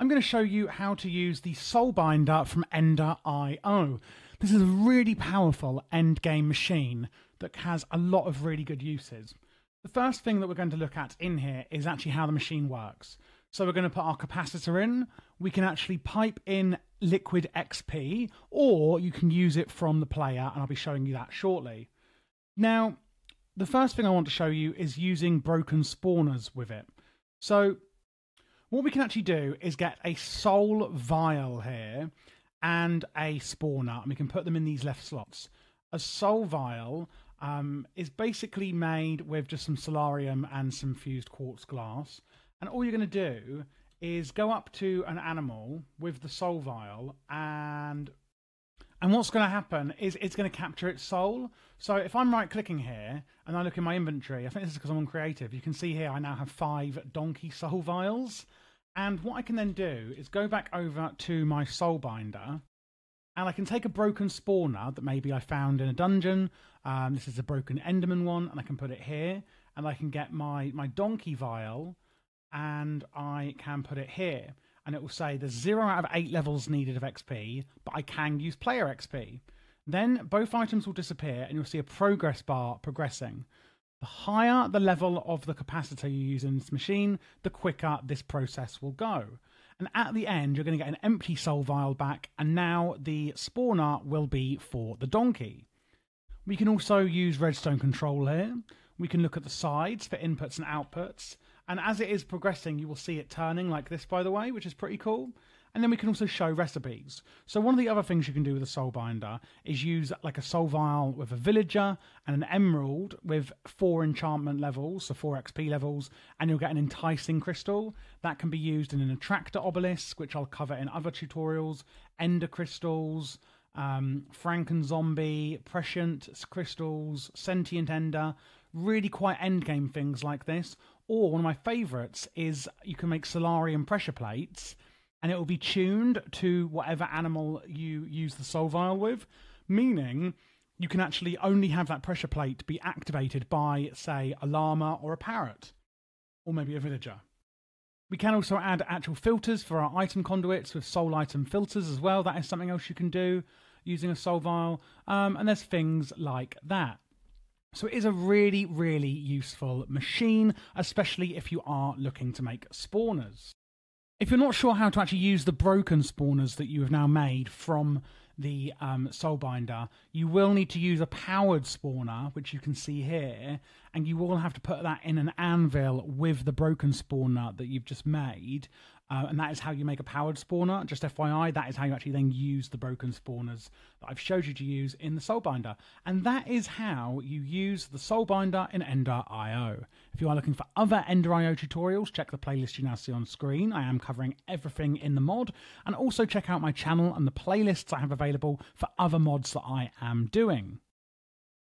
I'm going to show you how to use the Soulbinder from EnderIO. This is a really powerful endgame machine that has a lot of really good uses. The first thing that we're going to look at in here is actually how the machine works. So we're going to put our capacitor in. We can actually pipe in liquid XP, or you can use it from the player, and I'll be showing you that shortly. Now, the first thing I want to show you is using broken spawners with it. So what we can actually do is get a soul vial here and a spawner, and we can put them in these left slots. A soul vial um, is basically made with just some soularium and some fused quartz glass. And all you're going to do is go up to an animal with the soul vial and and what's going to happen is it's going to capture its soul. So if I'm right clicking here and I look in my inventory, I think this is because I'm on creative, you can see here I now have five donkey soul vials. And what I can then do is go back over to my soul binder and I can take a broken spawner that maybe I found in a dungeon. Um, this is a broken Enderman one, and I can put it here, and I can get my my donkey vial, and I can put it here, and it will say there's zero out of eight levels needed of XP, but I can use player XP. Then both items will disappear, and you'll see a progress bar progressing. The higher the level of the capacitor you use in this machine, the quicker this process will go. And at the end, you're going to get an empty soul vial back, and now the spawner will be for the donkey. We can also use redstone control here. We can look at the sides for inputs and outputs. And as it is progressing, you will see it turning like this, by the way, which is pretty cool. And then we can also show recipes. So one of the other things you can do with a soul binder is use like a soul vial with a villager and an emerald with four enchantment levels, so four XP levels, and you'll get an enticing crystal. That can be used in an attractor obelisk, which I'll cover in other tutorials, ender crystals, um, Franken zombie, prescient crystals, sentient ender, really quite endgame things like this. Or one of my favourites is you can make soularium pressure plates and it will be tuned to whatever animal you use the soul vial with, meaning you can actually only have that pressure plate be activated by, say, a llama or a parrot, or maybe a villager. We can also add actual filters for our item conduits with soul item filters as well. That is something else you can do using a soul vial. Um, and there's things like that. So it is a really, really useful machine, especially if you are looking to make spawners. If you're not sure how to actually use the broken spawners that you have now made from the um, Soulbinder, you will need to use a powered spawner, which you can see here, and you will have to put that in an anvil with the broken spawner that you've just made. Uh, and that is how you make a powered spawner. Just FYI, that is how you actually then use the broken spawners that I've showed you to use in the Soulbinder. And that is how you use the Soulbinder in EnderIO. If you are looking for other EnderIO tutorials, check the playlist you now see on screen. I am covering everything in the mod. And also check out my channel and the playlists I have available for other mods that I am doing.